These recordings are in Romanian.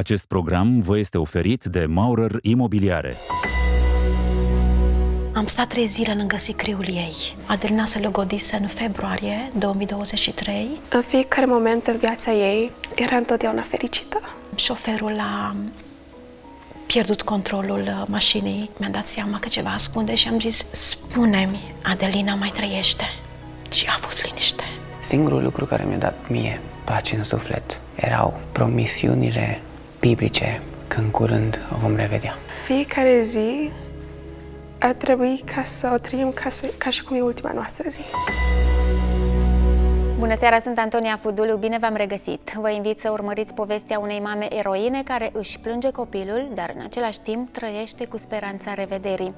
Acest program vă este oferit de Maurer Imobiliare. Am stat trei zile lângă sicriul ei. Adelina se logodise în februarie 2023. În fiecare moment în viața ei era întotdeauna fericită. Șoferul a pierdut controlul mașinii. Mi-am dat seama că ceva ascunde și am zis, spune-mi, Adelina mai trăiește. Și a fost liniște. Singurul lucru care mi-a dat mie pace în suflet erau promisiunile biblice că în curând o vom revedea. Fiecare zi ar trebui ca să o trăim ca, să, ca și cum e ultima noastră zi. Bună seara, sunt Antonia Fudulu, bine v-am regăsit. Vă invit să urmăriți povestea unei mame eroine care își plânge copilul, dar în același timp trăiește cu speranța revederii.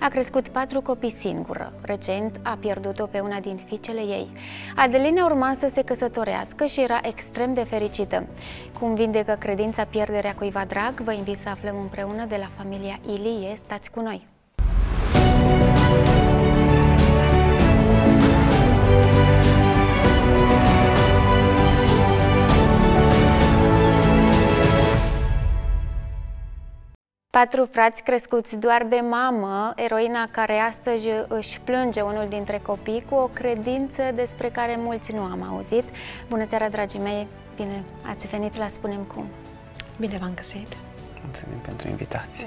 A crescut patru copii singură. Recent a pierdut-o pe una din fiicele ei. Adelina urma să se căsătorească și era extrem de fericită. Cum vindecă credința pierderea cuiva drag, vă invit să aflăm împreună de la familia Ilie. Stați cu noi! Patru frați crescuți doar de mamă, eroina care astăzi își plânge unul dintre copii cu o credință despre care mulți nu am auzit. Bună seara, dragii mei! Bine ați venit la Spunem Cum! Bine v-am găsit! Mulțumim pentru invitație!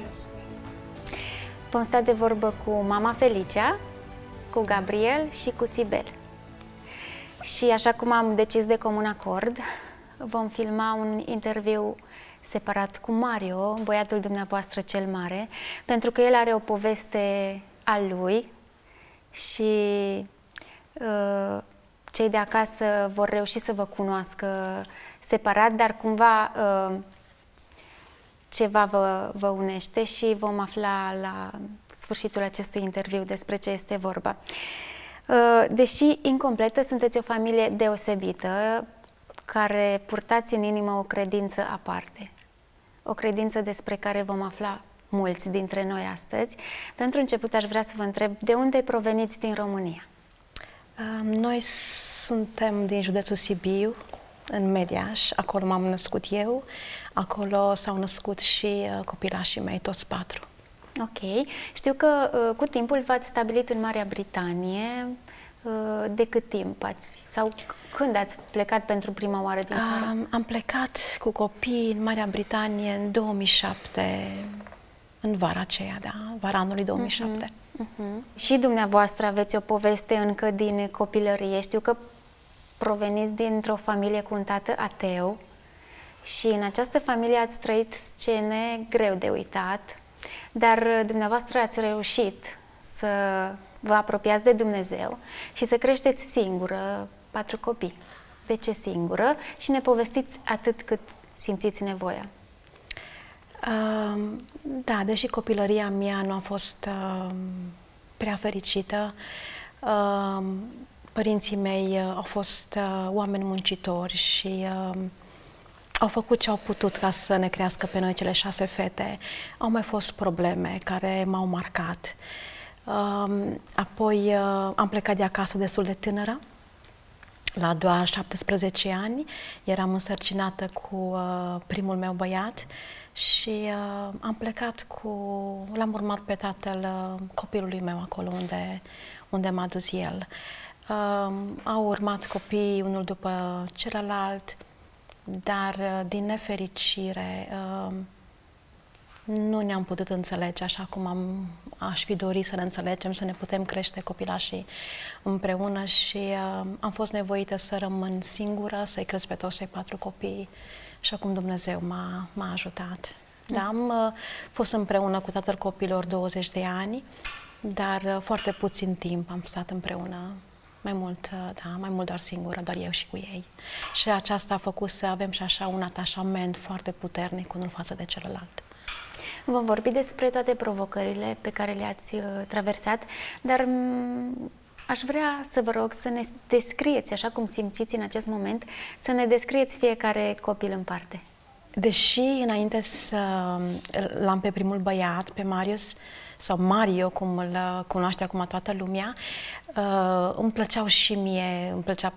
Vom sta de vorbă cu mama Felicia, cu Gabriel și cu Sibel. Și așa cum am decis de comun acord, vom filma un interviu separat cu Mario, băiatul dumneavoastră cel mare, pentru că el are o poveste a lui și uh, cei de acasă vor reuși să vă cunoască separat, dar cumva uh, ceva vă, vă unește și vom afla la sfârșitul acestui interviu despre ce este vorba. Uh, deși incompletă, sunteți o familie deosebită, care purtați în inimă o credință aparte. O credință despre care vom afla mulți dintre noi astăzi. Pentru început aș vrea să vă întreb de unde proveniți din România? Noi suntem din județul Sibiu, în Mediaș, acolo m-am născut eu, acolo s-au născut și uh, copilașii mei, toți patru. Ok. Știu că uh, cu timpul v-ați stabilit în Marea Britanie. Uh, de cât timp ați, sau când ați plecat pentru prima oară din țară? Am, am plecat cu copii în Marea Britanie în 2007, în vara aceea, da, vara anului 2007. Uh-huh. Uh-huh. Și dumneavoastră aveți o poveste încă din copilărie. Știu că proveniți dintr-o familie cu un tată ateu și în această familie ați trăit scene greu de uitat, dar dumneavoastră ați reușit să vă apropiați de Dumnezeu și să creșteți singură patru copii. De ce singură? Și ne povestiți atât cât simțiți nevoia. Uh, da, deși copilăria mea nu a fost uh, prea fericită, uh, părinții mei uh, au fost uh, oameni muncitori și uh, au făcut ce au putut ca să ne crească pe noi cele șase fete. Au mai fost probleme care m-au marcat. Uh, apoi uh, am plecat de acasă destul de tânără, la doar 17 ani. Eram însărcinată cu uh, primul meu băiat și uh, am plecat cu... L-am urmat pe tatăl uh, copilului meu acolo unde, unde m-a dus el. Uh, au urmat copii unul după celălalt, dar uh, din nefericire uh, nu ne-am putut înțelege așa cum am, aș fi dorit să ne înțelegem, să ne putem crește copilașii împreună și uh, am fost nevoită să rămân singură, să-i cresc pe toți cei patru copii și acum Dumnezeu m-a, m-a ajutat. Da, am uh, fost împreună cu tatăl copilor 20 de ani, dar uh, foarte puțin timp am stat împreună mai mult, uh, da, mai mult doar singură, doar eu și cu ei. Și aceasta a făcut să avem și așa un atașament foarte puternic unul față de celălalt. Vom vorbi despre toate provocările pe care le-ați uh, traversat, dar mm, aș vrea să vă rog să ne descrieți, așa cum simțiți în acest moment, să ne descrieți fiecare copil în parte. Deși înainte să l-am pe primul băiat, pe Marius, sau Mario, cum îl cunoaște acum toată lumea, uh, îmi plăceau și mie, îmi plăcea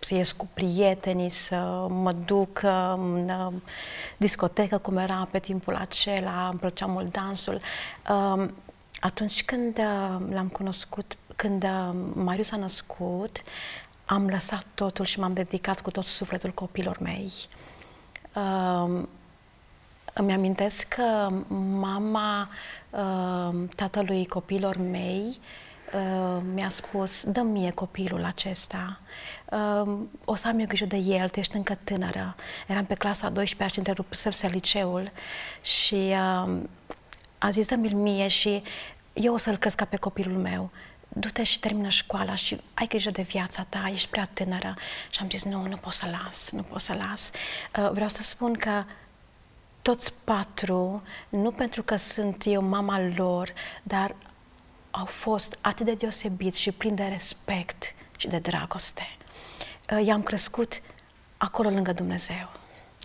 să ies cu prietenii, să mă duc în uh, discotecă, cum era pe timpul acela, îmi plăcea mult dansul. Um, atunci când uh, l-am cunoscut, când uh, Marius s-a născut, am lăsat totul și m-am dedicat cu tot sufletul copilor mei. Um, îmi amintesc că mama tatălui copilor mei Uh, mi-a spus, dă mie copilul acesta, uh, o să am eu grijă de el, tu ești încă tânără. Eram pe clasa 12 și întrerupsese liceul și uh, a zis, dă-mi-l mie și eu o să-l cresc ca pe copilul meu. Du-te și termină școala și ai grijă de viața ta, ești prea tânără. Și am zis, nu, nu pot să las, nu pot să las. Uh, vreau să spun că toți patru, nu pentru că sunt eu mama lor, dar au fost atât de deosebiți și plini de respect și de dragoste. Uh, i-am crescut acolo lângă Dumnezeu.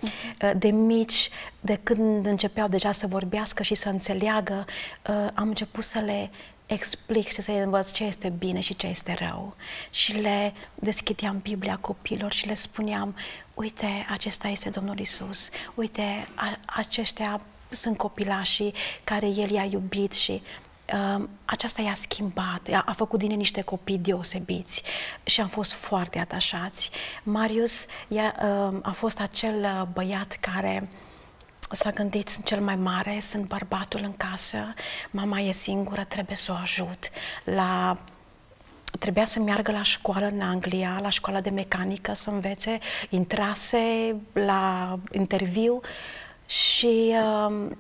Uh, de mici, de când începeau deja să vorbească și să înțeleagă, uh, am început să le explic și să învăț ce este bine și ce este rău. Și le deschideam Biblia copilor și le spuneam, uite, acesta este Domnul Isus, uite, a, aceștia sunt copilașii care El i-a iubit și uh, aceasta i-a schimbat, a, a făcut din ei niște copii deosebiți și am fost foarte atașați. Marius ea, uh, a fost acel uh, băiat care s-a gândit, sunt cel mai mare, sunt bărbatul în casă, mama e singură, trebuie să o ajut. La trebuia să meargă la școală în Anglia, la școala de mecanică să învețe, intrase la interviu și uh,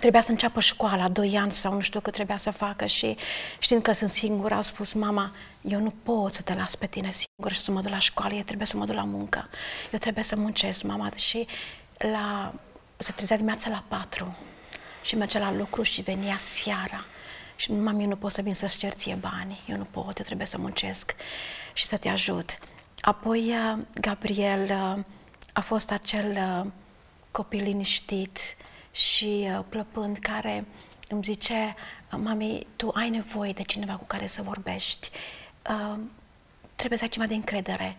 trebuia să înceapă școala, doi ani sau nu știu cât trebuia să facă și știind că sunt singură, a spus, mama, eu nu pot să te las pe tine singur și să mă duc la școală, eu trebuie să mă duc la muncă, eu trebuie să muncesc, mama, și la, se trezea dimineața la patru și mergea la lucru și venia seara. Și mami, eu nu pot să vin să-ți cer ție bani, eu nu pot, eu trebuie să muncesc și să te ajut. Apoi uh, Gabriel uh, a fost acel uh, copil liniștit și uh, plăpând care îmi zice, mami, tu ai nevoie de cineva cu care să vorbești. Uh, trebuie să ai ceva de încredere.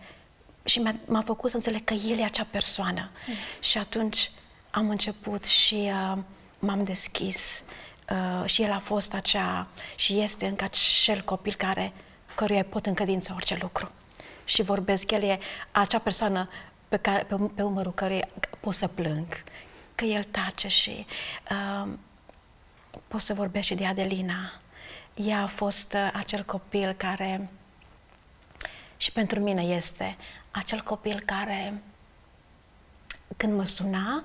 Și m-a, m-a făcut să înțeleg că el e acea persoană. Mm. Și atunci am început și uh, m-am deschis. Uh, și el a fost acea, și este încă acel copil care, căruia pot încădință orice lucru. Și vorbesc, el e acea persoană pe, care, pe, pe umărul care pot să plâng, că el tace și uh, pot să vorbesc și de Adelina. Ea a fost uh, acel copil care și pentru mine este acel copil care când mă suna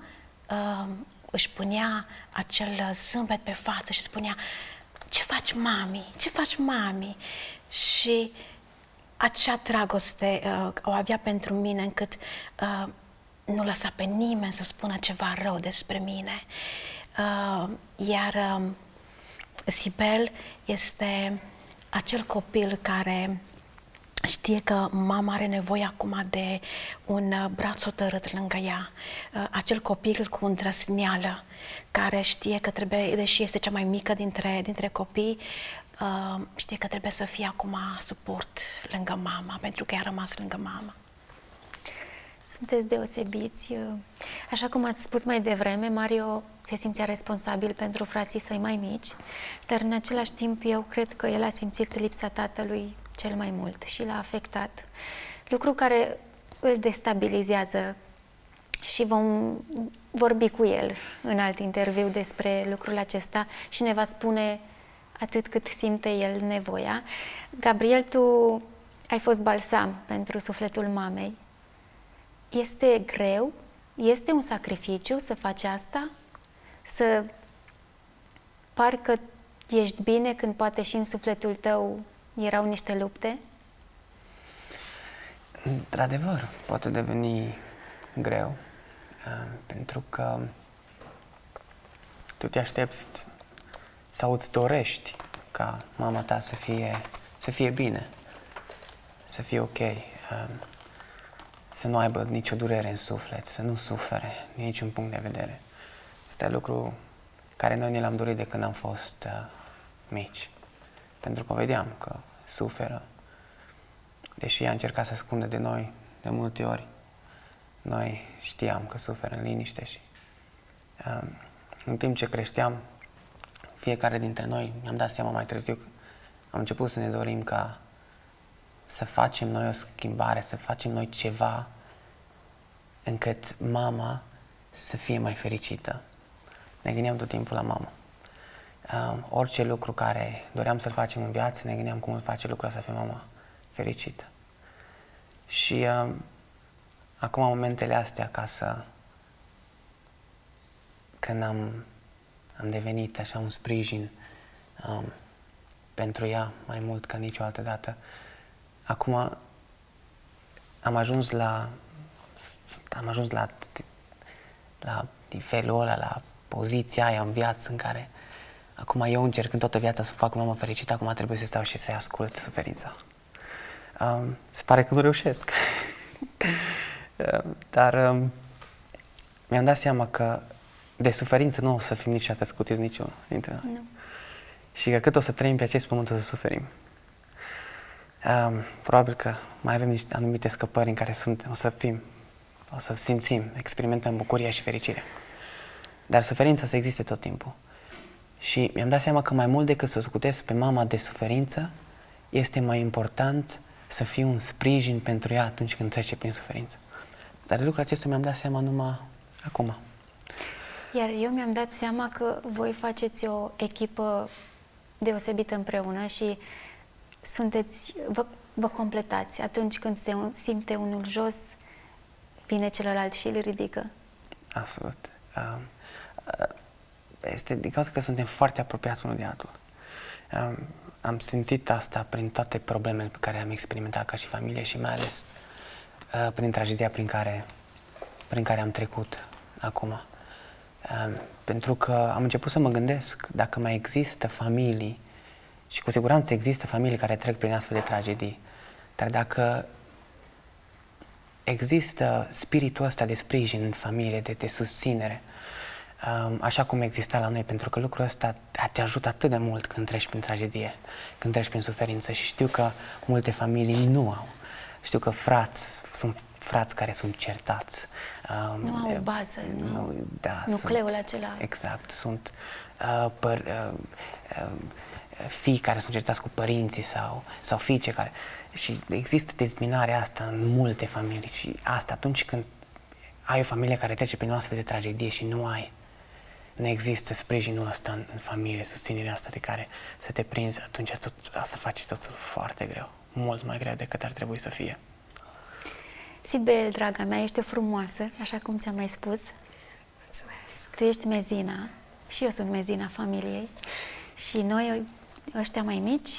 uh, își punea acel zâmbet pe față și spunea ce faci mami, ce faci mami și acea dragoste uh, o avea pentru mine încât uh, nu lăsa pe nimeni să spună ceva rău despre mine. Uh, iar uh, Sibel este acel copil care știe că mama are nevoie acum de un uh, braț hotărât lângă ea. Uh, acel copil cu îndrăsneală, care știe că trebuie, deși este cea mai mică dintre, dintre copii, uh, știe că trebuie să fie acum suport lângă mama, pentru că ea a rămas lângă mama. Sunteți deosebiți. Așa cum ați spus mai devreme, Mario se simțea responsabil pentru frații săi mai mici, dar în același timp eu cred că el a simțit lipsa tatălui cel mai mult și l-a afectat. Lucru care îl destabilizează și vom vorbi cu el în alt interviu despre lucrul acesta și ne va spune atât cât simte el nevoia. Gabriel, tu ai fost balsam pentru sufletul mamei. Este greu? Este un sacrificiu să faci asta? Să parcă ești bine când poate și în sufletul tău erau niște lupte? Într-adevăr, poate deveni greu, uh, pentru că tu te aștepți sau îți dorești ca mama ta să fie, să fie bine, să fie ok, um, să nu aibă nicio durere în suflet, să nu sufere din niciun punct de vedere. Este lucru care noi ne l-am dorit de când am fost uh, mici. Pentru că vedeam că suferă. deși a încercat să ascundă de noi de multe ori, noi știam că suferă în liniște și um, în timp ce creșteam, fiecare dintre noi, mi-am dat seama mai târziu că am început să ne dorim ca să facem noi o schimbare, să facem noi ceva încât mama să fie mai fericită. Ne gândeam tot timpul la mama. Um, orice lucru care doream să-l facem în viață, ne gândeam cum îl face lucrul să fie mama fericită. Și um, acum momentele astea ca să când am, am devenit așa un sprijin um, pentru ea mai mult ca niciodată dată, acum am ajuns la am ajuns la, la nivelul ăla, la poziția aia în viață în care acum eu încerc în toată viața să fac mama fericită, acum trebuie să stau și să-i ascult suferința. Um, se pare că nu reușesc. Dar um, mi-am dat seama că de suferință nu o să fim niciodată scutiți niciunul dintre noi. Nu. Și că cât o să trăim pe acest pământ o să suferim. Um, probabil că mai avem niște anumite scăpări în care sunt, o să fim, o să simțim, experimentăm bucuria și fericirea. Dar suferința să existe tot timpul. Și mi-am dat seama că mai mult decât să scutesc pe mama de suferință, este mai important să fiu un sprijin pentru ea atunci când trece prin suferință. Dar de lucrul acesta mi-am dat seama numai acum. Iar eu mi-am dat seama că voi faceți o echipă deosebită împreună și sunteți, vă, vă completați. Atunci când se simte unul jos, vine celălalt și îl ridică. Absolut. Um, uh, este din cauza că suntem foarte apropiați unul de altul. Um, am simțit asta prin toate problemele pe care am experimentat ca și familie și mai ales uh, prin tragedia prin care, prin care am trecut acum. Uh, pentru că am început să mă gândesc dacă mai există familii și cu siguranță există familii care trec prin astfel de tragedii, dar dacă există spiritul ăsta de sprijin în familie, de, de susținere, așa cum exista la noi, pentru că lucrul ăsta te ajută atât de mult când treci prin tragedie, când treci prin suferință și știu că multe familii nu au. Știu că frați, sunt frați care sunt certați. Nu au o bază, nu, nu da, nucleul sunt, acela. Exact, sunt uh, păr, uh, uh, fii care sunt certați cu părinții sau, sau fiice care... Și există dezbinarea asta în multe familii și asta atunci când ai o familie care trece prin o astfel de tragedie și nu ai nu există sprijinul ăsta în, în familie, susținerea asta de care să te prinzi, atunci tot, asta face totul foarte greu, mult mai greu decât ar trebui să fie. Sibel, draga mea, ești frumoasă, așa cum ți-am mai spus. Mulțumesc. Tu ești mezina și eu sunt mezina familiei și noi, ăștia mai mici,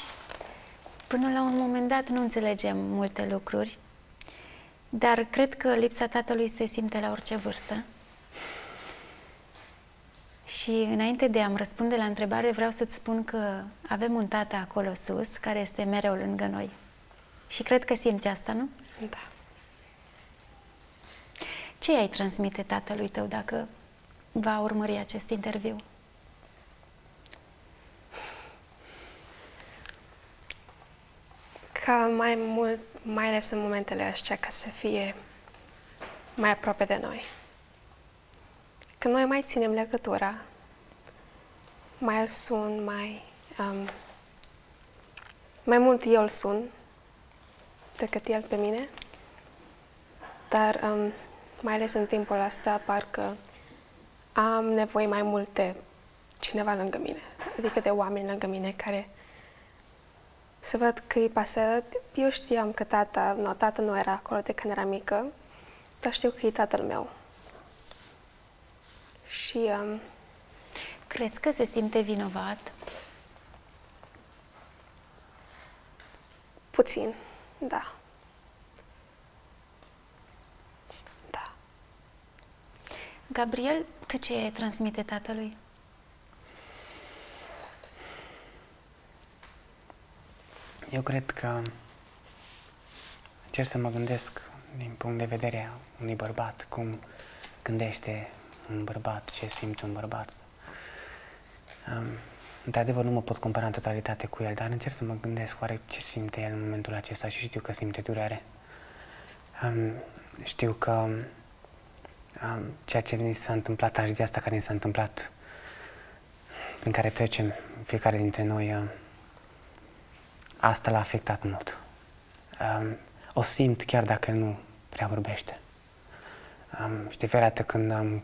până la un moment dat nu înțelegem multe lucruri, dar cred că lipsa tatălui se simte la orice vârstă. Și înainte de a-mi răspunde la întrebare, vreau să-ți spun că avem un tată acolo sus, care este mereu lângă noi. Și cred că simți asta, nu? Da. Ce ai transmite tatălui tău dacă va urmări acest interviu? Ca mai mult, mai ales în momentele astea, ca să fie mai aproape de noi că noi mai ținem legătura, mai îl sun, mai, um, mai mult eu îl sun decât el pe mine, dar um, mai ales în timpul ăsta parcă am nevoie mai mult de cineva lângă mine, adică de oameni lângă mine care să văd că îi pasă. Eu știam că tata, nu, tata nu era acolo de când era mică, dar știu că e tatăl meu. Și um, crezi că se simte vinovat? Puțin, da. Da. Gabriel, tu ce transmite tatălui? Eu cred că încerc să mă gândesc din punct de vedere a unui bărbat, cum gândește un bărbat, ce simte un bărbat. Um, într-adevăr nu mă pot compara în totalitate cu el, dar încerc să mă gândesc oare ce simte el în momentul acesta și știu că simte durere. Um, știu că um, ceea ce ni s-a întâmplat, tragedia asta care ni s-a întâmplat, prin care trecem fiecare dintre noi, uh, asta l-a afectat mult. Um, o simt chiar dacă nu prea vorbește. Um, și de fiecare dată când am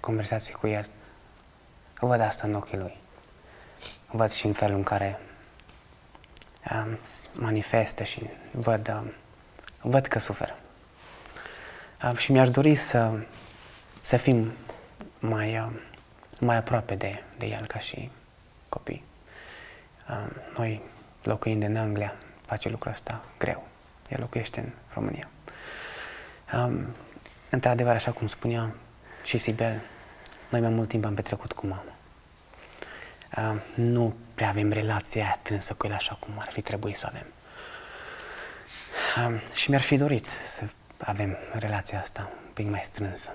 conversații cu el, văd asta în ochii lui. Văd și în felul în care um, manifestă și văd, um, văd că suferă. Um, și mi-aș dori să, să fim mai, um, mai aproape de, de el ca și copii. Um, noi, locuind în Anglia, face lucrul ăsta greu. El locuiește în România. Um, într-adevăr, așa cum spunea și Sibel, noi mai mult timp am petrecut cu mama. Uh, nu prea avem relația aia strânsă cu el așa cum ar fi trebuit să o avem. Uh, și mi-ar fi dorit să avem relația asta un pic mai strânsă.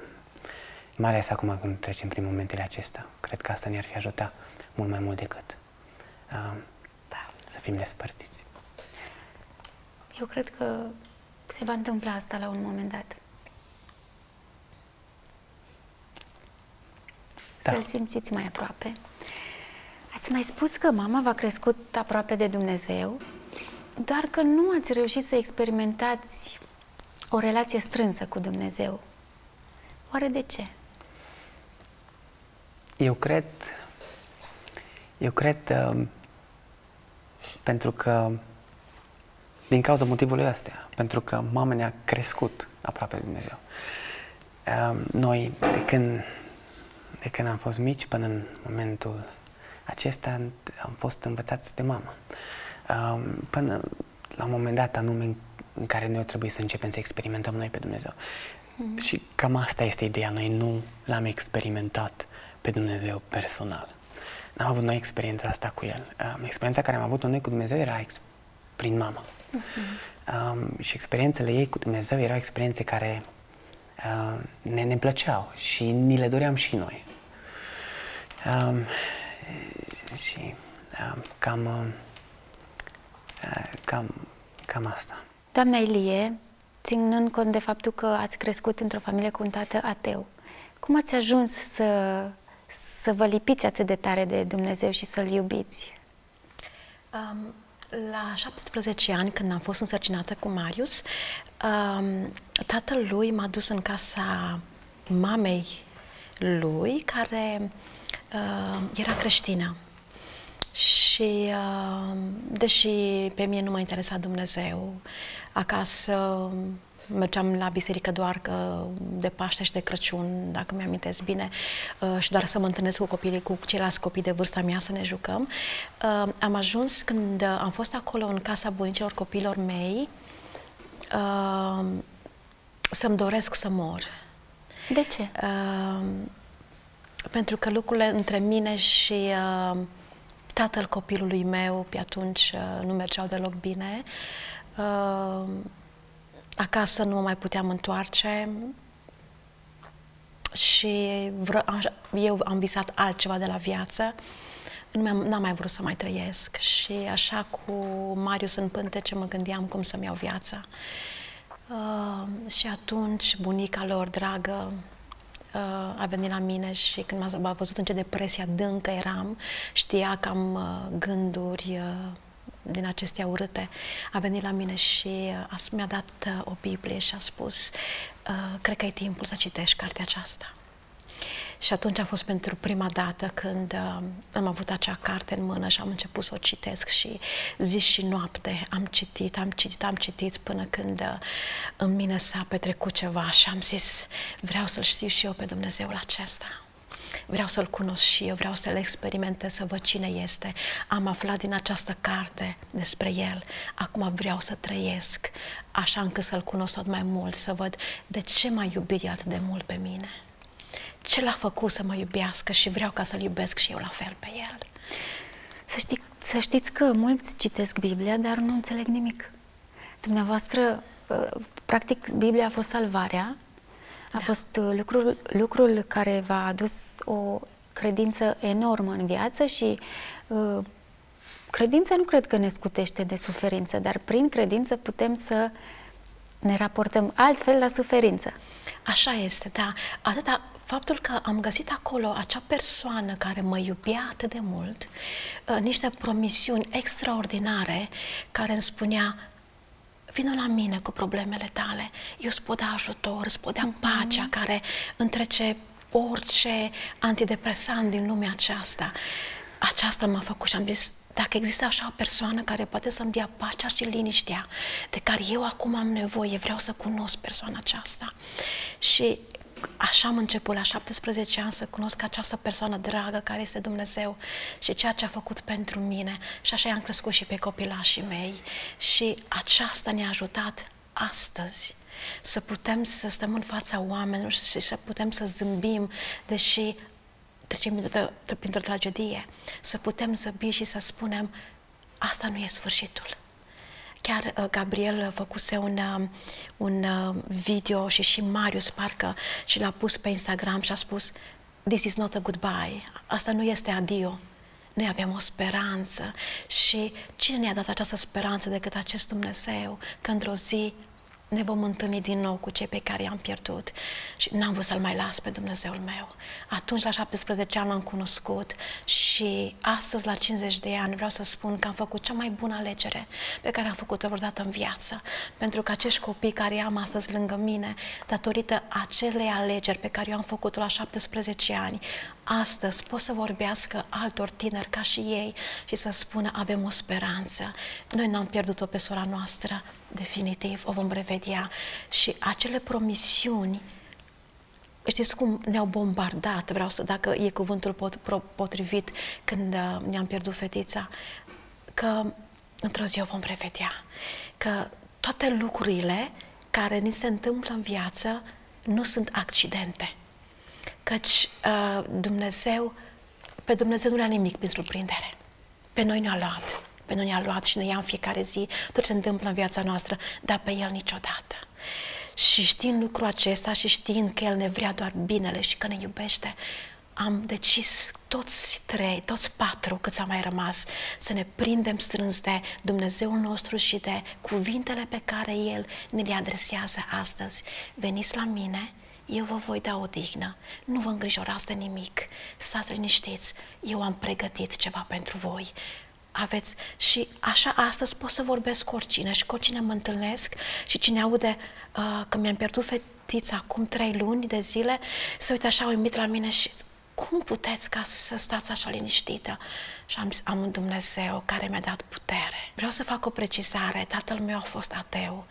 Mai ales acum când trecem prin momentele acestea. Cred că asta ne-ar fi ajutat mult mai mult decât uh, da, să fim despărțiți. Eu cred că se va întâmpla asta la un moment dat. Da. Să-l simțiți mai aproape. Ați mai spus că mama v-a crescut aproape de Dumnezeu, doar că nu ați reușit să experimentați o relație strânsă cu Dumnezeu. Oare de ce? Eu cred, eu cred uh, pentru că din cauza motivului ăsta, pentru că mama ne-a crescut aproape de Dumnezeu. Uh, noi, de când, de când am fost mici până în momentul acesta, am fost învățați de mama. Uh, până la un moment dat anume în care noi trebuie să începem să experimentăm noi pe Dumnezeu. Mm-hmm. Și cam asta este ideea. Noi nu l-am experimentat pe Dumnezeu personal. N-am avut noi experiența asta cu El. Um, experiența care am avut-o noi cu Dumnezeu era ex- prin mama. Uh-huh. Um, și experiențele ei cu Dumnezeu erau experiențe care uh, ne, ne plăceau și ni le doream și noi. Um, și um, cam, uh, cam, cam asta. Doamna Ilie, ținând cont de faptul că ați crescut într-o familie cu un tată ateu, cum ați ajuns să, să vă lipiți atât de tare de Dumnezeu și să-L iubiți? Um, la 17 ani, când am fost însărcinată cu Marius, um, tatăl lui m-a dus în casa mamei lui, care uh, era creștină. Și, uh, deși pe mine nu mă interesa Dumnezeu, acasă mergeam la biserică doar că de Paște și de Crăciun, dacă mi-amintesc bine, uh, și doar să mă întâlnesc cu copiii, cu ceilalți copii de vârsta mea să ne jucăm. Uh, am ajuns când am fost acolo în casa bunicilor copiilor mei uh, să-mi doresc să mor. De ce? Pentru că lucrurile între mine și tatăl copilului meu pe atunci nu mergeau deloc bine. Acasă nu mă mai puteam întoarce și vră, eu am visat altceva de la viață. N-am mai vrut să mai trăiesc și așa cu Marius în pântece mă gândeam cum să-mi iau viața. Uh, și atunci bunica lor dragă uh, a venit la mine și când m-a văzut în ce depresie adâncă eram, știa că am uh, gânduri uh, din acestea urâte, a venit la mine și uh, mi-a dat uh, o Biblie și a spus uh, cred că e timpul să citești cartea aceasta. Și atunci a fost pentru prima dată când uh, am avut acea carte în mână și am început să o citesc și zi și noapte am citit, am citit, am citit până când uh, în mine s-a petrecut ceva și am zis vreau să-L știu și eu pe Dumnezeul acesta. Vreau să-L cunosc și eu, vreau să-L experimentez, să văd cine este. Am aflat din această carte despre El. Acum vreau să trăiesc așa încât să-L cunosc tot mai mult, să văd de ce m-a iubit atât de mult pe mine. Ce l-a făcut să mă iubească și vreau ca să-L iubesc și eu la fel pe El. Să, știi, să știți că mulți citesc Biblia, dar nu înțeleg nimic. Dumneavoastră, ă, practic, Biblia a fost salvarea, a da. fost uh, lucrul, lucrul care v-a adus o credință enormă în viață și uh, credința nu cred că ne scutește de suferință, dar prin credință putem să ne raportăm altfel la suferință. Așa este, da. Atâta faptul că am găsit acolo acea persoană care mă iubea atât de mult, uh, niște promisiuni extraordinare care îmi spunea vină la mine cu problemele tale, eu îți pot da ajutor, îți pot da mm-hmm. pacea care întrece orice antidepresant din lumea aceasta. Aceasta m-a făcut și am zis, dacă există așa o persoană care poate să-mi dea pacea și liniștea de care eu acum am nevoie, vreau să cunosc persoana aceasta. Și așa am început la 17 ani să cunosc această persoană dragă care este Dumnezeu și ceea ce a făcut pentru mine. Și așa i-am crescut și pe copilașii mei. Și aceasta ne-a ajutat astăzi să putem să stăm în fața oamenilor și să putem să zâmbim, deși trecem printr-o tragedie, să putem zăbi și să spunem asta nu e sfârșitul. Chiar uh, Gabriel făcuse un, uh, un uh, video și și Marius parcă și l-a pus pe Instagram și a spus This is not a goodbye. Asta nu este adio. Noi avem o speranță și cine ne-a dat această speranță decât acest Dumnezeu că într-o zi ne vom întâlni din nou cu cei pe care i-am pierdut și n-am vrut să-L mai las pe Dumnezeul meu. Atunci, la 17 ani, l-am cunoscut și astăzi, la 50 de ani, vreau să spun că am făcut cea mai bună alegere pe care am făcut-o vreodată în viață. Pentru că acești copii care am astăzi lângă mine, datorită acelei alegeri pe care eu am făcut-o la 17 ani, astăzi pot să vorbească altor tineri ca și ei și să spună avem o speranță. Noi n-am pierdut-o pe sora noastră, definitiv o vom revedea. Și acele promisiuni Știți cum ne-au bombardat, vreau să, dacă e cuvântul pot, potrivit când uh, ne-am pierdut fetița, că într-o zi o vom revedea, că toate lucrurile care ni se întâmplă în viață nu sunt accidente căci uh, Dumnezeu, pe Dumnezeu nu le-a nimic prin surprindere. Pe noi ne-a luat, pe noi ne-a luat și ne ia în fiecare zi tot ce se întâmplă în viața noastră, dar pe El niciodată. Și știind lucrul acesta și știind că El ne vrea doar binele și că ne iubește, am decis toți trei, toți patru câți am mai rămas, să ne prindem strâns de Dumnezeul nostru și de cuvintele pe care El ne le adresează astăzi. Veniți la mine eu vă voi da o dignă, nu vă îngrijorați de nimic, stați liniștiți, eu am pregătit ceva pentru voi. Aveți și așa astăzi pot să vorbesc cu oricine și cu oricine mă întâlnesc și cine aude uh, că mi-am pierdut fetița acum trei luni de zile, să uite așa uimit la mine și cum puteți ca să stați așa liniștită? Și am zis, am un Dumnezeu care mi-a dat putere. Vreau să fac o precizare, tatăl meu a fost ateu,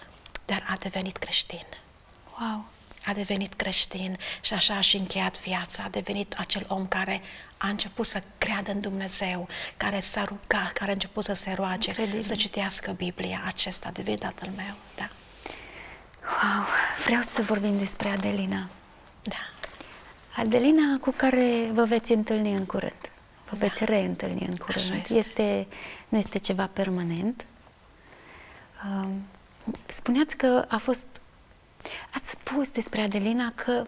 dar a devenit creștin. Wow! A devenit creștin și așa a și încheiat viața, a devenit acel om care a început să creadă în Dumnezeu, care s-a rugat, care a început să se roage, Incredibil. să citească Biblia. Acesta a devenit tatăl meu, da. Wow! Vreau să vorbim despre Adelina. Da. Adelina cu care vă veți întâlni în curând. Vă da. veți reîntâlni în curând. este. Este, nu este ceva permanent. Um, spuneați că a fost Ați spus despre Adelina că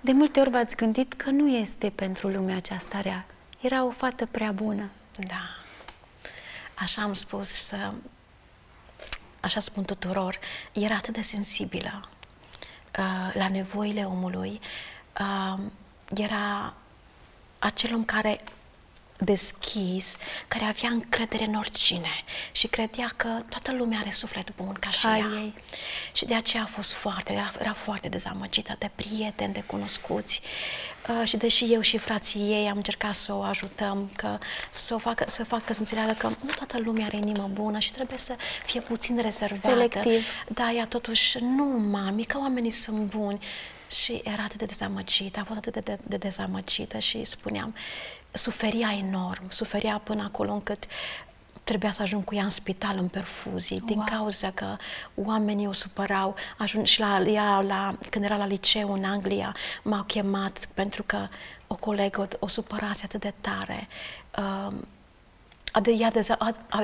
de multe ori v-ați gândit că nu este pentru lumea aceasta rea. Era o fată prea bună. Da. Așa am spus să... Așa spun tuturor. Era atât de sensibilă uh, la nevoile omului. Uh, era acel om care deschis, care avea încredere în oricine și credea că toată lumea are suflet bun ca și ea. Ei. Și de aceea a fost foarte, era, era foarte dezamăgită de prieteni, de cunoscuți. Uh, și deși eu și frații ei am încercat să o ajutăm, că, să o facă, să facă să înțeleagă că nu toată lumea are inimă bună și trebuie să fie puțin rezervată. Selectiv. Da, ea totuși, nu mami, că oamenii sunt buni. Și era atât de dezamăgită, a fost atât de, de, de dezamăgită și spuneam, suferia enorm, suferia până acolo încât trebuia să ajung cu ea în spital în perfuzii, wow. din cauza că oamenii o supărau. Ajung și la ea, la, când era la liceu în Anglia, m-au chemat pentru că o colegă o, o supărase atât de tare. Uh, ea,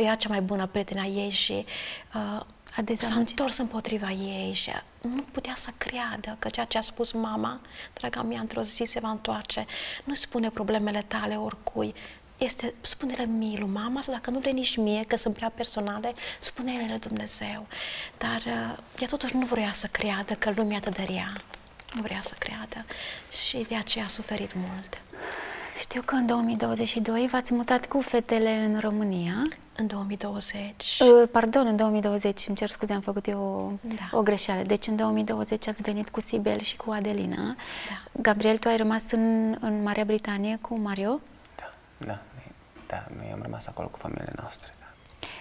ea cea mai bună prietena ei și uh, A s-a dezamăgit. întors împotriva ei și nu putea să creadă că ceea ce a spus mama, draga mea, într-o zi se va întoarce. Nu spune problemele tale oricui. Este, spune-le mie lui mama sau dacă nu vrei nici mie, că sunt prea personale, spune-le lui Dumnezeu. Dar uh, ea totuși nu vrea să creadă că lumea e atât de rea. Nu vrea să creadă și de aceea a suferit mult. Știu că în 2022 v-ați mutat cu fetele în România. În 2020, Uh, Pardon, în 2020, îmi cer scuze, am făcut eu o, Da. o greșeală. Deci în 2020 ați venit cu Sibel și cu Adelina. Da. Gabriel, tu ai rămas în, în Marea Britanie cu Mario. Da, da, da, noi am rămas acolo cu familiile noastre.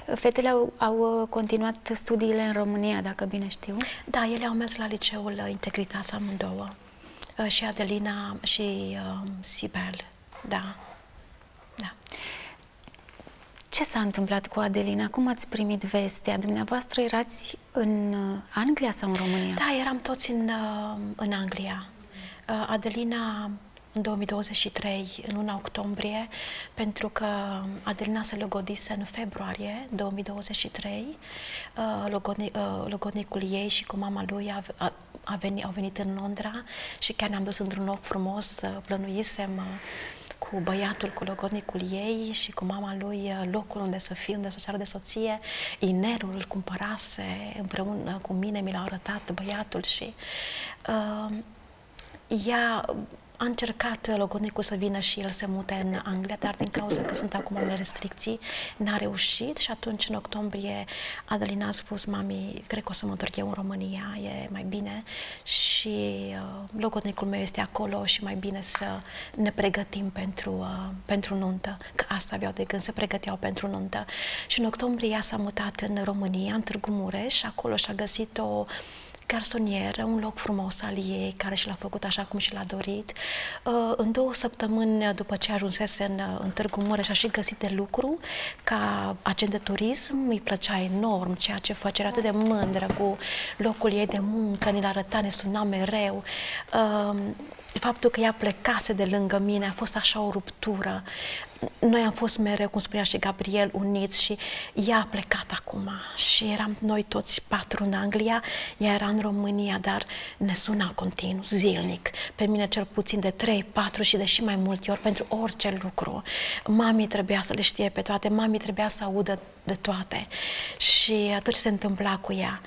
Da. Fetele au, au uh, continuat studiile în România, dacă bine știu. Da, ele au mers la liceul uh, Integritas amândouă. Uh, Și Adelina și uh, Sibel. Da. Da. Ce s-a întâmplat cu Adelina? Cum ați primit vestea? Dumneavoastră erați în uh, Anglia sau în România? Da, eram toți în, uh, în Anglia. Uh, Adelina în 2023, în luna octombrie, pentru că Adelina se logodise în februarie 2023. Uh, logoni, uh, logodnicul ei și cu mama lui a, a, a venit, au venit în Londra și chiar ne-am dus într-un loc frumos, uh, plănuisem uh, cu băiatul, cu logodnicul ei și cu mama lui uh, locul unde să fie, unde să ceară de soție. Inerul îl cumpărase împreună cu mine, mi l-a arătat băiatul și uh, ea a încercat logodnicul să vină și el să mute în Anglia, dar din cauza că sunt acum unele restricții, n-a reușit și atunci în octombrie Adelina a spus, mami, cred că o să mă întorc eu în România, e mai bine și uh, logodnicul meu este acolo și mai bine să ne pregătim pentru, uh, pentru nuntă, că asta aveau de gând, să pregăteau pentru nuntă. Și în octombrie ea s-a mutat în România, în Târgu Mureș, și acolo și-a găsit o garsonieră, un loc frumos al ei, care și l-a făcut așa cum și l-a dorit. Uh, În două săptămâni după ce ajunsese în, în Târgu Mureș, a și găsit de lucru ca agent de turism, îi plăcea enorm ceea ce făcea, era atât de mândră cu locul ei de muncă, ni l arăta, ne suna mereu. Uh, Faptul că ea plecase de lângă mine a fost așa o ruptură. Noi am fost mereu, cum spunea și Gabriel, uniți și ea a plecat acum și eram noi toți patru în Anglia, ea era în România, dar ne suna continuu, zilnic. Pe mine cel puțin de trei, patru și de și mai multe ori pentru orice lucru. Mami trebuia să le știe pe toate, mami trebuia să audă de toate și tot ce se întâmpla cu ea.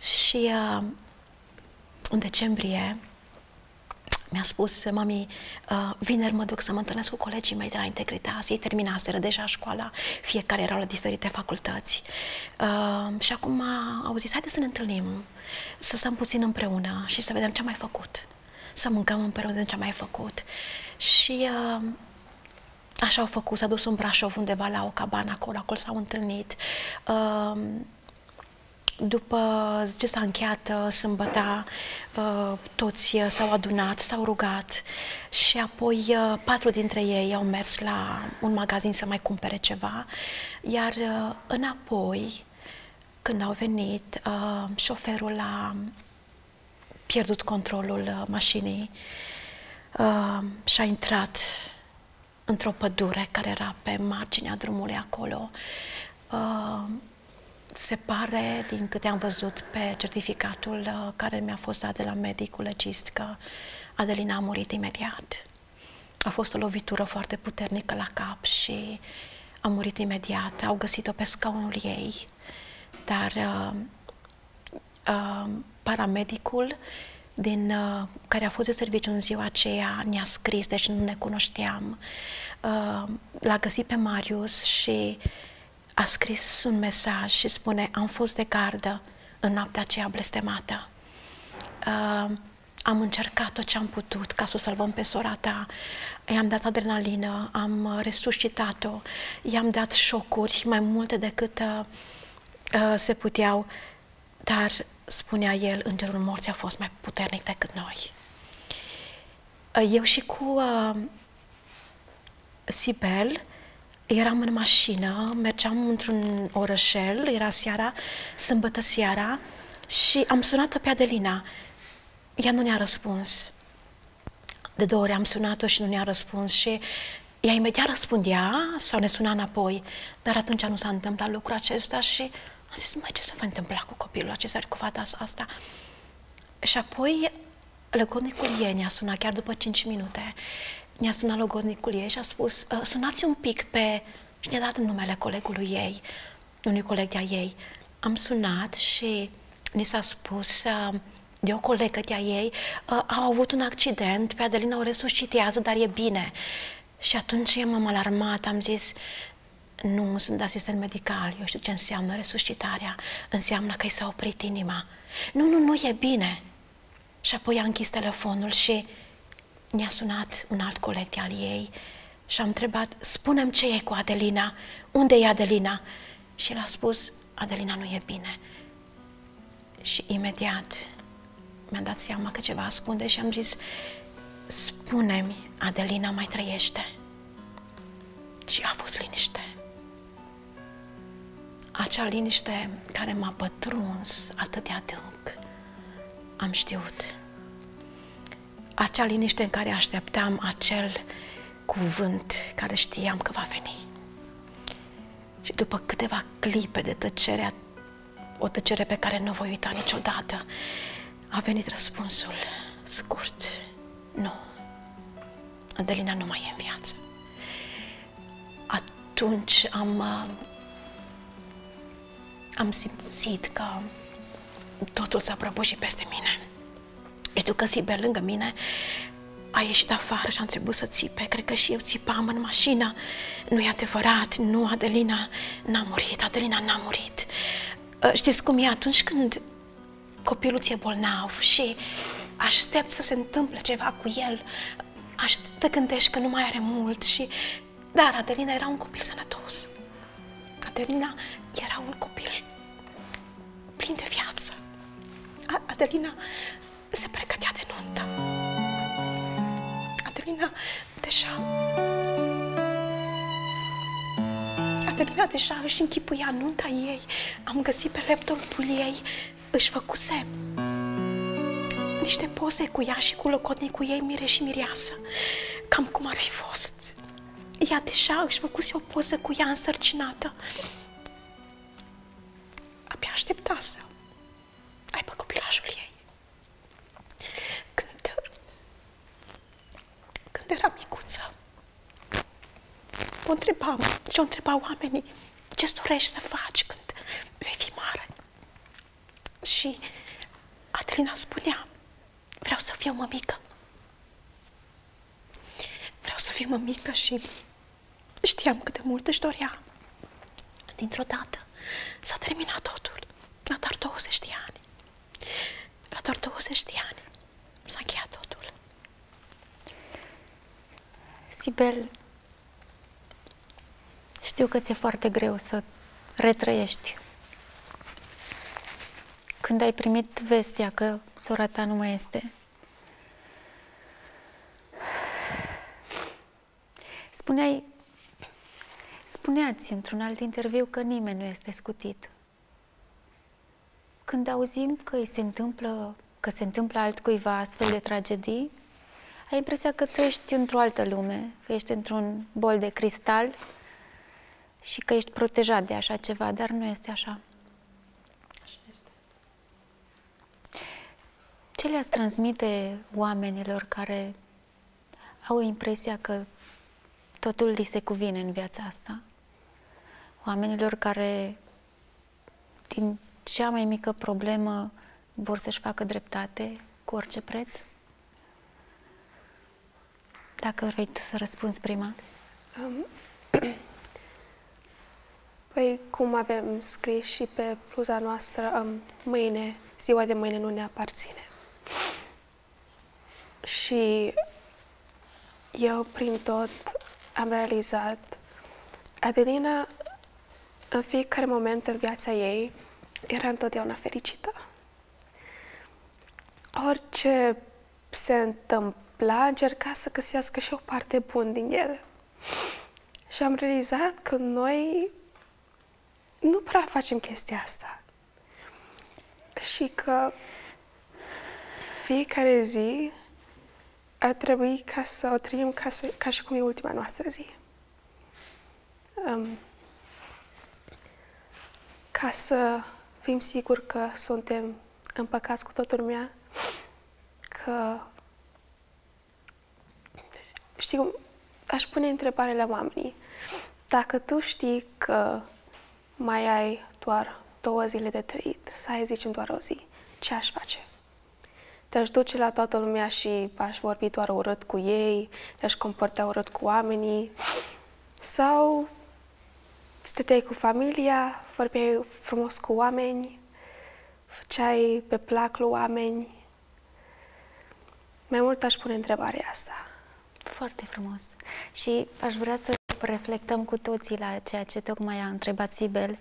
Și uh, în decembrie mi-a spus, mami, uh, vineri mă duc să mă întâlnesc cu colegii mei de la Integritas. Ei terminaseră deja școala, fiecare erau la diferite facultăți. Uh, și acum au zis, haide să ne întâlnim, să stăm puțin împreună și să vedem ce am mai făcut. Să mâncăm împreună ce am mai făcut. Și uh, așa au făcut, s-a dus în Brașov undeva la o cabană acolo, acolo s-au întâlnit. Uh, după ce s-a încheiat uh, sâmbăta, uh, toți uh, s-au adunat, s-au rugat și apoi uh, patru dintre ei au mers la un magazin să mai cumpere ceva, iar uh, înapoi, când au venit, uh, șoferul a pierdut controlul uh, mașinii uh, și a intrat într-o pădure care era pe marginea drumului acolo. Uh, se pare, din câte am văzut pe certificatul uh, care mi-a fost dat de la medicul legist, că Adelina a murit imediat. A fost o lovitură foarte puternică la cap și a murit imediat. Au găsit-o pe scaunul ei, dar uh, uh, paramedicul din, uh, care a fost de serviciu în ziua aceea ne-a scris, deci nu ne cunoșteam. Uh, l-a găsit pe Marius și a scris un mesaj și spune am fost de gardă în noaptea aceea blestemată. Uh, am încercat tot ce am putut ca să o salvăm pe sora ta. I-am dat adrenalină, am resuscitat-o, i-am dat șocuri mai multe decât uh, uh, se puteau, dar, spunea el, îngerul morții a fost mai puternic decât noi. Uh, eu și cu uh, Sibel eram în mașină, mergeam într-un orășel, era seara, sâmbătă seara, și am sunat-o pe Adelina. Ea nu ne-a răspuns. De două ori am sunat-o și nu ne-a răspuns și ea imediat răspundea sau ne suna înapoi, dar atunci nu s-a întâmplat lucrul acesta și Am zis, mai ce se va întâmpla cu copilul acesta, cu fata asta? Și apoi lăgodnicul ei ne-a sunat chiar după 5 minute. Ne-a sunat lăgodnicul ei și a spus, "Uh, sunați un pic pe... Și ne-a dat numele colegului ei, unui coleg de-a ei. Am sunat și ni s-a spus uh, de o colegă de-a ei, uh, au avut un accident, pe Adelina o resuscitează, dar e bine. Și atunci eu m-am alarmat, am zis, nu sunt asistent medical, eu știu ce înseamnă resuscitarea, înseamnă că i s-a oprit inima. Nu, nu, nu, e bine. Și apoi a închis telefonul și ne-a sunat un alt coleg de al ei și am întrebat, spunem ce e cu Adelina, unde e Adelina? Și el a spus, Adelina nu e bine. Și imediat mi-am dat seama că ceva ascunde și am zis, spune-mi, Adelina mai trăiește. Și a fost liniște. Acea liniște care m-a pătruns atât de adânc, am știut. Acea liniște în care așteptam acel cuvânt care știam că va veni. Și după câteva clipe de tăcere, o tăcere pe care nu o voi uita niciodată, a venit răspunsul scurt. Nu. Adelina nu mai e în viață. Atunci am, uh, am simțit că totul s-a prăbușit peste mine. Știu că Sibel lângă mine a ieșit afară și am trebuit să țipe. Cred că și eu țipam în mașină. Nu e adevărat, nu, Adelina n-a murit, Adelina n-a murit. Uh, știți cum e atunci când copilul ți-e bolnav și aștept să se întâmple ceva cu el, aștept, te gândești că nu mai are mult și... Dar Adelina era un copil sănătos. Adelina era un copil plin de viață. Adelina se pregătea de nuntă. Adelina deja... Adelina deja își închipuia nunta ei. Am găsit pe laptopul ei, își făcuse niște poze cu ea și cu locotnicul ei, mire și mireasă. Cam cum ar fi fost. Ea deja își făcuse o poză cu ea însărcinată. Abia aștepta să aibă copilașul ei. Când, când era micuță, o întrebam și o întrebau oamenii ce dorești să faci când vei fi mare. Și Adelina spunea, vreau să fiu mămică. Vreau să fiu mămică și știam cât de mult își dorea. Dintr-o dată s-a terminat totul. La doar 20 de ani. La doar 20 de ani s-a încheiat totul. Sibel, știu că ți-e foarte greu să retrăiești. Când ai primit vestea că sora ta nu mai este, spuneai, spuneați într-un alt interviu că nimeni nu este scutit. Când auzim că îi se întâmplă, că se întâmplă altcuiva astfel de tragedii, ai impresia că tu ești într-o altă lume, că ești într-un bol de cristal și că ești protejat de așa ceva, dar nu este așa. Așa este. Ce le-ați transmite oamenilor care au impresia că totul li se cuvine în viața asta? Oamenilor care, din cea mai mică problemă, vor să-și facă dreptate cu orice preț? Dacă vrei tu să răspunzi prima. Um, păi, cum avem scris și pe pluza noastră, um, mâine, ziua de mâine nu ne aparține. Și eu, prin tot, am realizat Adelina, în fiecare moment în viața ei, era întotdeauna fericită. Orice se întâmpla, încerca să găsească și o parte bună din el. Și am realizat că noi nu prea facem chestia asta. Și că fiecare zi ar trebui ca să o trăim ca, să, ca și cum e ultima noastră zi. Um, ca să fim siguri că suntem împăcați cu toată lumea, că știu, aș pune întrebare la oamenii. Dacă tu știi că mai ai doar două zile de trăit, să ai, zicem, doar o zi, ce aș face? Te-aș duce la toată lumea și aș vorbi doar urât cu ei, te-aș comporta urât cu oamenii, sau stăteai cu familia, vorbeai frumos cu oameni, făceai pe plac lui oameni. Mai mult aș pune întrebarea asta. Foarte frumos. Și aș vrea să reflectăm cu toții la ceea ce tocmai a întrebat Sibel.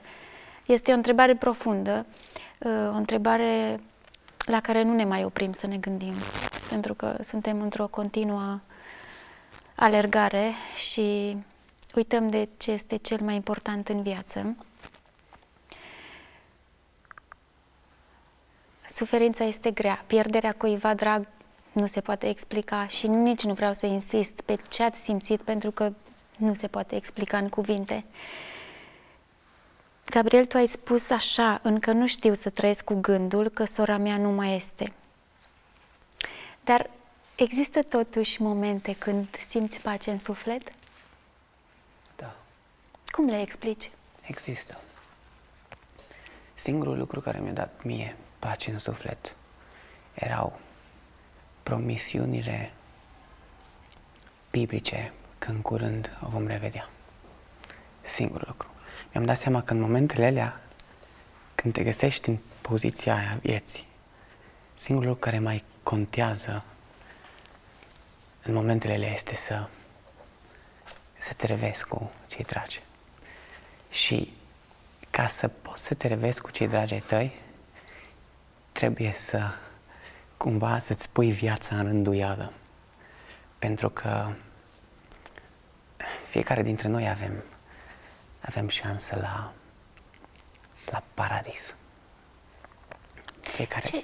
Este o întrebare profundă, uh, o întrebare la care nu ne mai oprim să ne gândim, pentru că suntem într-o continuă alergare și uităm de ce este cel mai important în viață. Suferința este grea, pierderea cuiva drag nu se poate explica și nici nu vreau să insist pe ce ați simțit pentru că nu se poate explica în cuvinte. Gabriel, tu ai spus așa, încă nu știu să trăiesc cu gândul că sora mea nu mai este. Dar există totuși momente când simți pace în suflet? Da. Cum le explici? Există. Singurul lucru care mi-a dat mie pace în suflet erau promisiunile biblice că în curând o vom revedea. Singurul lucru. Mi-am dat seama că în momentele alea, când te găsești în poziția aia vieții, singurul lucru care mai contează în momentele alea este să, să te revezi cu cei dragi. Și ca să poți să te revezi cu cei dragi ai tăi, trebuie să cumva să-ți pui viața în rânduială. Pentru că fiecare dintre noi avem, avem șansă la, la paradis. Fiecare. Ce,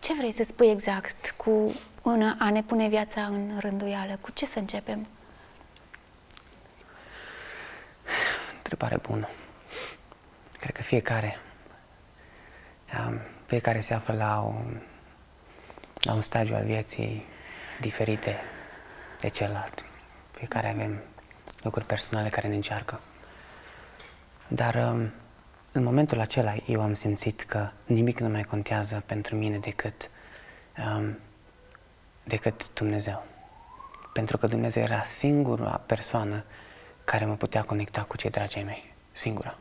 ce vrei să spui exact cu una, a ne pune viața în rânduială? Cu ce să începem? Întrebare bună. Cred că fiecare, um, fiecare se află la un, la un stadiu al vieții diferite de celălalt. Fiecare avem lucruri personale care ne încearcă. Dar um, în momentul acela eu am simțit că nimic nu mai contează pentru mine decât, um, decât Dumnezeu. Pentru că Dumnezeu era singura persoană care mă putea conecta cu cei dragi mei. Singura.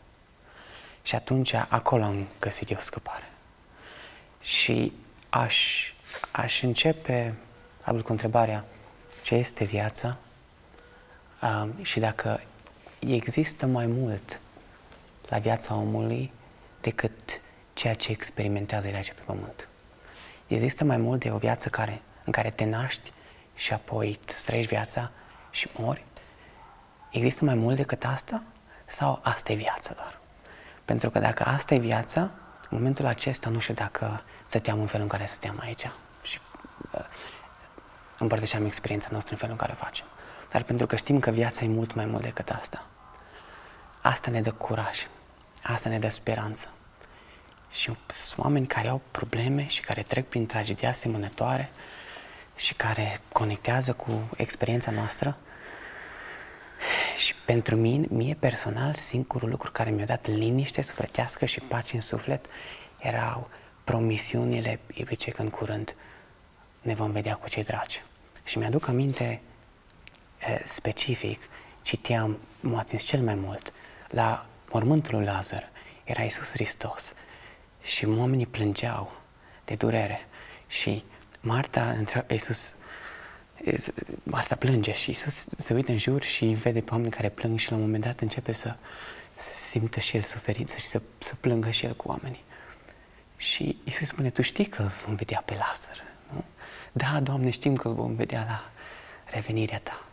Și atunci acolo am găsit eu scăpare. Și aș, aș începe probabil cu întrebarea ce este viața um, și dacă există mai mult la viața omului decât ceea ce experimentează el aici pe pământ. Există mai mult de o viață care, în care te naști și apoi îți trăiești viața și mori? Există mai mult decât asta? Sau asta e viața doar? Pentru că dacă asta e viața, în momentul acesta nu știu dacă stăteam în felul în care stăteam aici și uh, împărtășeam experiența noastră în felul în care facem. Dar pentru că știm că viața e mult mai mult decât asta. Asta ne dă curaj, asta ne dă speranță. Și sunt oameni care au probleme și care trec prin tragedii asemănătoare și care conectează cu experiența noastră. Și pentru mine, mie personal, singurul lucru care mi-a dat liniște sufletească și pace în suflet erau promisiunile biblice că în curând ne vom vedea cu cei dragi. Și mi-aduc aminte specific, citeam, m-a atins cel mai mult, la mormântul lui Lazar era Isus Hristos și oamenii plângeau de durere și Marta întreabă, Iisus, Marta plânge și Isus se uită în jur și vede pe oameni care plâng și la un moment dat începe să, să simtă și el suferință și să, să plângă și el cu oamenii. Și Isus spune, tu știi că îl vom vedea pe Lazar, nu? Da, Doamne, știm că îl vom vedea la revenirea Ta.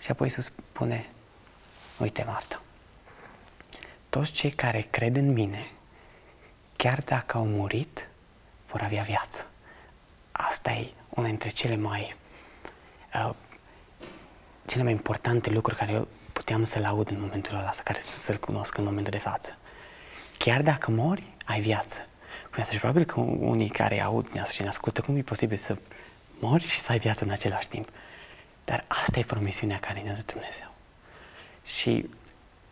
Și apoi Iisus spune, uite Marta, toți cei care cred în mine, chiar dacă au murit, vor avea viață. Asta e una dintre cele mai uh, cele mai importante lucruri care eu puteam să-l aud în momentul ăla, care să, să-l cunosc în momentul de față. chiar dacă mori, ai viață. Cum și probabil că unii care aud și ne ascultă, cum e posibil să mori și să ai viață în același timp? Dar asta e promisiunea care ne dă Dumnezeu. Și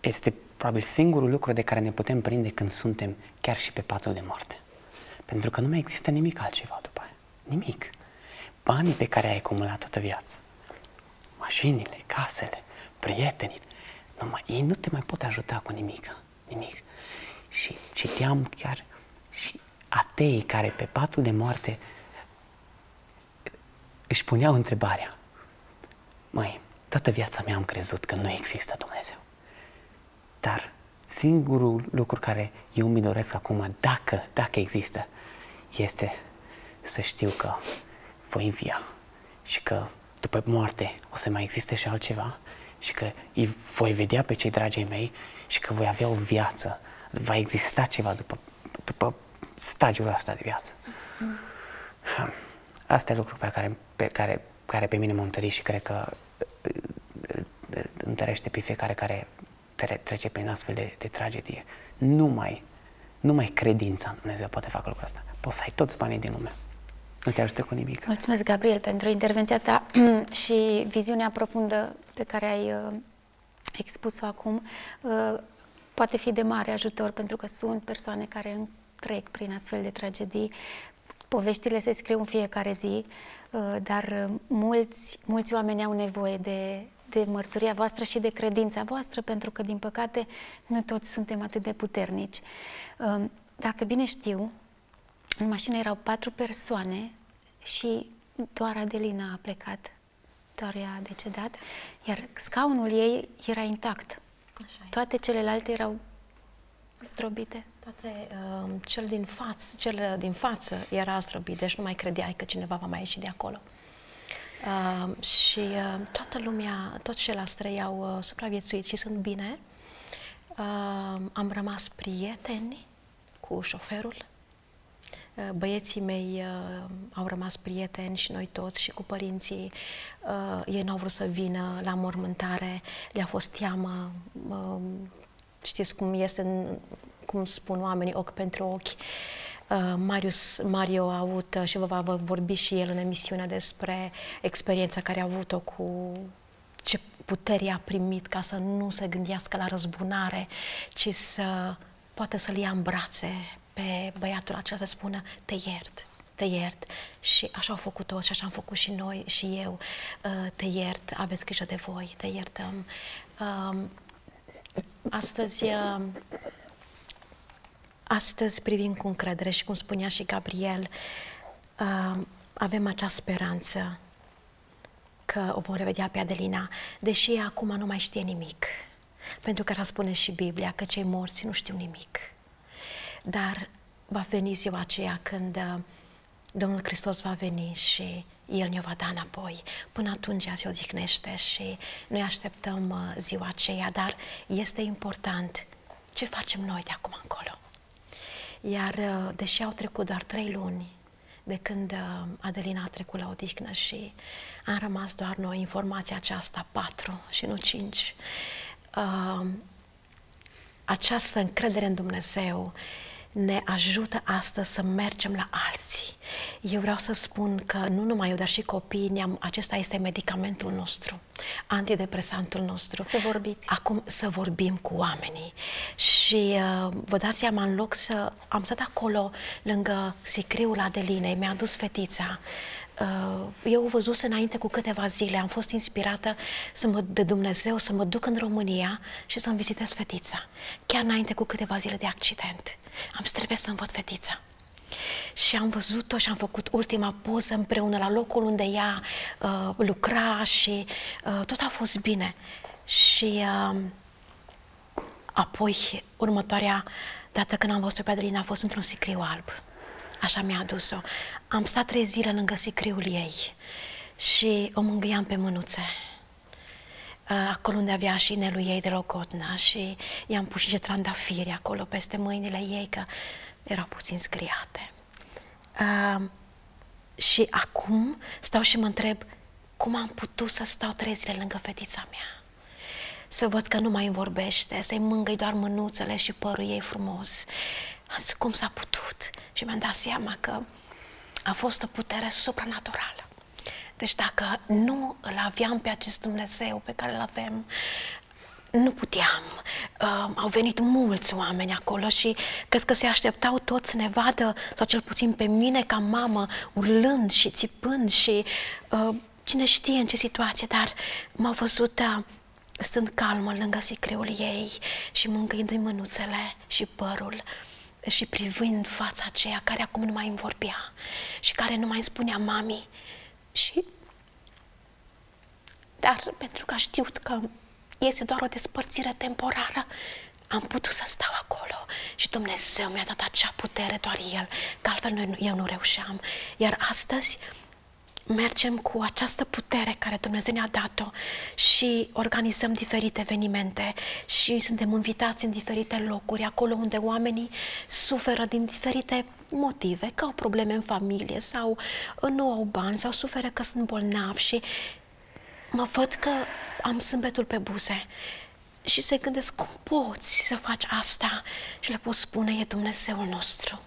este probabil singurul lucru de care ne putem prinde când suntem chiar și pe patul de moarte. Pentru că nu mai există nimic altceva după aia. Nimic. Banii pe care ai acumulat toată viața, mașinile, casele, prietenii, numai, ei nu te mai pot ajuta cu nimic. Nimic. Și citeam chiar și ateii care pe patul de moarte își puneau întrebarea. Măi, toată viața mea am crezut că nu există Dumnezeu. Dar singurul lucru care eu mi doresc acum, dacă, dacă există, este să știu că voi învia și că după moarte o să mai existe și altceva și că îi voi vedea pe cei dragii mei și că voi avea o viață, va exista ceva după, după stadiul ăsta de viață. Mm. Asta e lucrul pe care, pe care, care pe mine m-a întărit și cred că întărește pe fiecare care trece prin astfel de, de tragedie. Numai, numai credința în Dumnezeu poate face lucrul ăsta. Poți să ai toți banii din lume. Nu te ajută cu nimic. Mulțumesc, Gabriel, pentru intervenția ta și viziunea profundă pe care ai uh, expus-o acum. Uh, poate fi de mare ajutor pentru că sunt persoane care trec prin astfel de tragedii. Poveștile se scriu în fiecare zi, uh, dar mulți, mulți oameni au nevoie de, de mărturia voastră și de credința voastră, pentru că, din păcate, nu toți suntem atât de puternici. Um, dacă bine știu, în mașină erau patru persoane și doar Adelina a plecat, doar ea a decedat, iar scaunul ei era intact. Așa Toate celelalte erau zdrobite. Toate, uh, cel, din față, cel din față era zdrobit, deci nu mai credeai că cineva va mai ieși de acolo. Uh, și uh, toată lumea, toți ceilalți trei au uh, supraviețuit și sunt bine. Uh, am rămas prieteni cu șoferul. Uh, băieții mei uh, au rămas prieteni și noi toți și cu părinții. Uh, ei n-au vrut să vină la mormântare, le-a fost teamă. Uh, știți cum este, cum spun oamenii, ochi pentru ochi. Uh, Marius, Mario a avut uh, și vă va vorbi și el în emisiunea despre experiența care a avut-o cu ce putere a primit ca să nu se gândească la răzbunare, ci să poate să-l ia în brațe pe băiatul acela să spună te iert, te iert. Și așa au făcut toți și așa am făcut și noi și eu. Uh, te iert, aveți grijă de voi, te iertăm. Um, astăzi Astăzi privim cu încredere și cum spunea și Gabriel, uh, avem acea speranță că o vom revedea pe Adelina, deși ea acum nu mai știe nimic. Pentru că spune și Biblia că cei morți nu știu nimic. Dar va veni ziua aceea când uh, Domnul Hristos va veni și El ne va da înapoi. Până atunci se odihnește și noi așteptăm uh, ziua aceea, dar este important ce facem noi de acum încolo. Iar uh, deși au trecut doar trei luni de când uh, Adelina a trecut la odihnă și am rămas doar noi informația aceasta, patru și nu cinci, uh, această încredere în Dumnezeu ne ajută astăzi să mergem la alții. Eu vreau să spun că nu numai eu, dar și copiii, am acesta este medicamentul nostru, antidepresantul nostru. Să vorbiți. Acum să vorbim cu oamenii. Și uh, vă dați seama, în loc să... Am stat acolo lângă sicriul Adelinei, mi-a dus fetița. Uh, eu o văzut înainte cu câteva zile, am fost inspirată să mă, de Dumnezeu să mă duc în România și să-mi vizitez fetița. Chiar înainte cu câteva zile de accident. Am trebuie să-mi văd fetița. Și am văzut-o și am făcut ultima poză împreună la locul unde ea uh, lucra și uh, tot a fost bine. Și uh, apoi, următoarea dată când am văzut-o pe Adelina a fost într-un sicriu alb. Așa mi-a adus-o. Am stat trei zile lângă sicriul ei și o mângâiam pe mânuțe. Uh, acolo unde avea și inelul ei de locotna și i-am pus și trandafiri acolo peste mâinile ei, că erau puțin scriate. Uh, și acum stau și mă întreb cum am putut să stau trei zile lângă fetița mea. să văd că nu mai îmi vorbește, să-i mângâi doar mânuțele și părul ei frumos. Am zis, cum s-a putut? Și mi-am dat seama că a fost o putere supranaturală. Deci dacă nu îl aveam pe acest Dumnezeu pe care îl avem, nu puteam. Uh, au venit mulți oameni acolo și cred că se așteptau toți să ne vadă, sau cel puțin pe mine ca mamă, urlând și țipând și uh, cine știe în ce situație, dar m-au văzut uh, stând calmă lângă sicriul ei și mângâindu-i mânuțele și părul și privind fața aceea care acum nu mai îmi vorbea și care nu mai îmi spunea mami și dar pentru că a știut că este doar o despărțire temporară, am putut să stau acolo și Dumnezeu mi-a dat acea putere, doar El, că altfel noi, eu nu reușeam. Iar astăzi mergem cu această putere care Dumnezeu ne-a dat-o și organizăm diferite evenimente și suntem invitați în diferite locuri, acolo unde oamenii suferă din diferite motive, că au probleme în familie sau nu au bani sau suferă că sunt bolnavi și mă văd că am sâmbetul pe buze și se gândesc cum poți să faci asta și le pot spune e Dumnezeul nostru.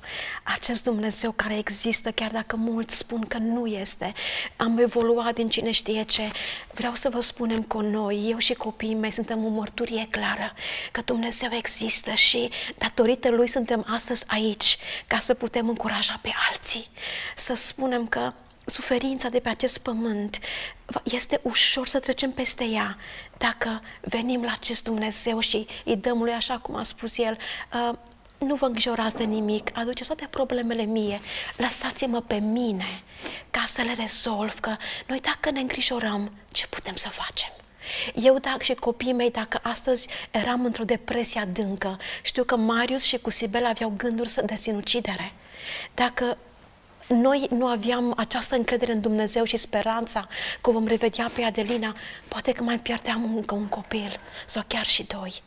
Acest Dumnezeu care există, chiar dacă mulți spun că nu este. Am evoluat din cine știe ce. Vreau să vă spunem cu noi, eu și copiii mei suntem o mărturie clară că Dumnezeu există și datorită Lui suntem astăzi aici ca să putem încuraja pe alții. Să spunem că suferința de pe acest pământ este ușor să trecem peste ea dacă venim la acest Dumnezeu și îi dăm lui așa cum a spus el, uh, nu vă îngrijorați de nimic, aduceți toate problemele mie, lăsați-mă pe mine ca să le rezolv, că noi dacă ne îngrijorăm, ce putem să facem? Eu dacă și copiii mei, dacă astăzi eram într-o depresie adâncă, știu că Marius și cu Sibel aveau gânduri de sinucidere. Dacă noi nu aveam această încredere în Dumnezeu și speranța că vom revedea pe Adelina, poate că mai pierdeam încă un copil sau chiar și doi.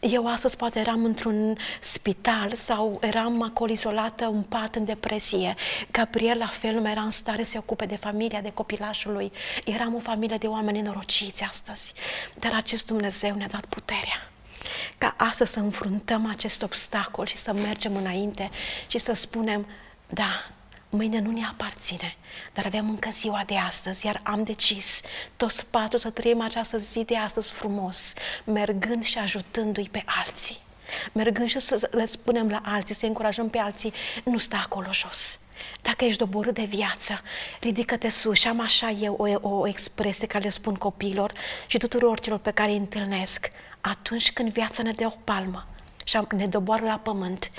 Eu astăzi poate eram într-un spital sau eram acolo izolată, un pat în depresie. Gabriel la fel nu era în stare să se ocupe de familia, de copilașul lui. Eram o familie de oameni norociți astăzi. Dar acest Dumnezeu ne-a dat puterea ca astăzi să înfruntăm acest obstacol și să mergem înainte și să spunem, da, mâine nu ne aparține, dar avem încă ziua de astăzi, iar am decis toți patru să trăim această zi de astăzi frumos, mergând și ajutându-i pe alții. Mergând și să le spunem la alții, să încurajăm pe alții, nu sta acolo jos. Dacă ești doborât de viață, ridică-te sus și am așa eu o, o expresie care le spun copiilor și tuturor celor pe care îi întâlnesc. Atunci când viața ne dă o palmă și ne doboară la pământ,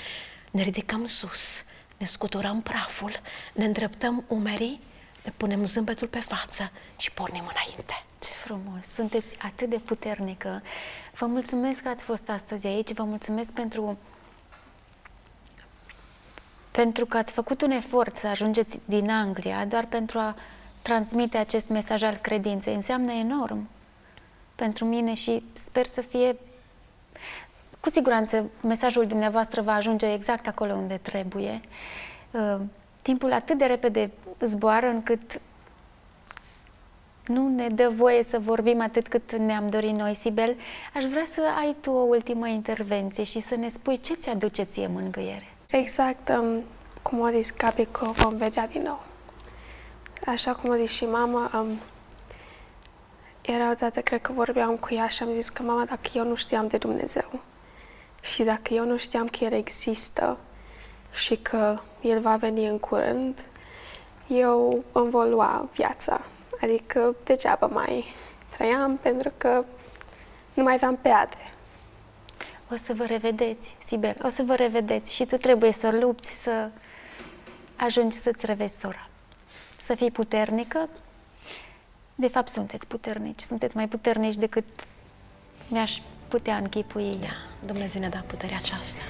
ne ridicăm sus ne scuturăm praful, ne îndreptăm umerii, ne punem zâmbetul pe față și pornim înainte. Ce frumos! Sunteți atât de puternică. Vă mulțumesc că ați fost astăzi aici, vă mulțumesc pentru pentru că ați făcut un efort să ajungeți din Anglia doar pentru a transmite acest mesaj al credinței. Înseamnă enorm pentru mine și sper să fie cu siguranță mesajul dumneavoastră va ajunge exact acolo unde trebuie. Uh, timpul atât de repede zboară încât nu ne dă voie să vorbim atât cât ne-am dorit noi, Sibel. Aș vrea să ai tu o ultimă intervenție și să ne spui ce ți-aduce ție mângâiere. Exact, um, cum a zis Gabi, că vom vedea din nou. Așa cum a zis și mama, um, era o dată, cred că vorbeam cu ea și am zis că mama, dacă eu nu știam de Dumnezeu, și dacă eu nu știam că El există și că El va veni în curând, eu îmi voi lua viața. Adică degeaba mai trăiam pentru că nu mai aveam peade. O să vă revedeți, Sibel, o să vă revedeți și tu trebuie să lupți să ajungi să-ți revezi sora. Să fii puternică. De fapt, sunteți puternici. Sunteți mai puternici decât mi-aș putea închipui. Da, Dumnezeu ne-a dat puterea aceasta.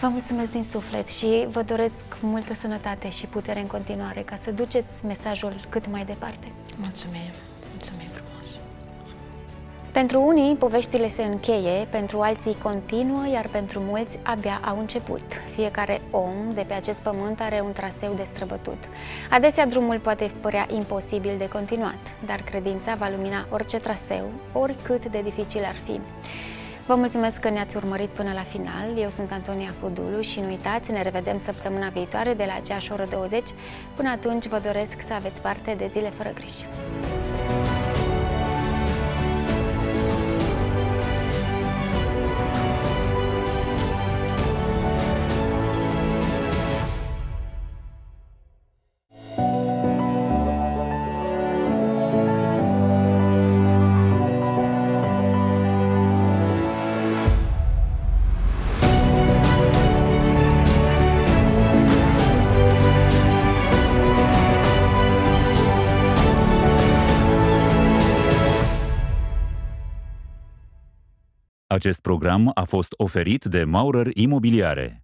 Vă mulțumesc din suflet și vă doresc multă sănătate și putere în continuare ca să duceți mesajul cât mai departe. Mulțumim, mulțumim frumos. Pentru unii, poveștile se încheie, pentru alții continuă, iar pentru mulți abia au început. Fiecare om de pe acest pământ are un traseu de străbătut. Adesea drumul poate părea imposibil de continuat, dar credința va lumina orice traseu, oricât de dificil ar fi. Vă mulțumesc că ne-ați urmărit până la final. Eu sunt Antonia Fudulu și nu uitați, ne revedem săptămâna viitoare de la aceeași oră 20. Până atunci vă doresc să aveți parte de zile fără griji. Acest program a fost oferit de Maurer Imobiliare.